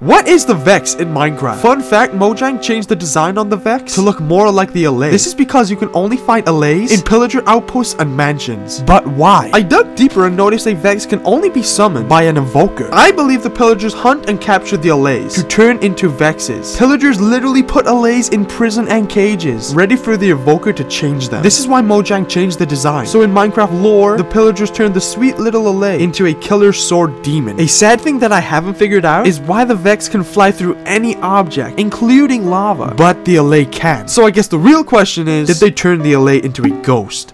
What is the Vex in Minecraft? Fun fact, Mojang changed the design on the Vex to look more like the Allay. This is because you can only find Allays in pillager outposts and mansions. But why? I dug deeper and noticed a Vex can only be summoned by an Evoker. I believe the pillagers hunt and capture the Allays to turn into Vexes. Pillagers literally put Allays in prison and cages, ready for the Evoker to change them. This is why Mojang changed the design. So in Minecraft lore, the pillagers turned the sweet little Allay into a killer sword demon. A sad thing that I haven't figured out is why the Vex can fly through any object, including lava, but the Allay can't. So I guess the real question is, did they turn the Allay into a ghost?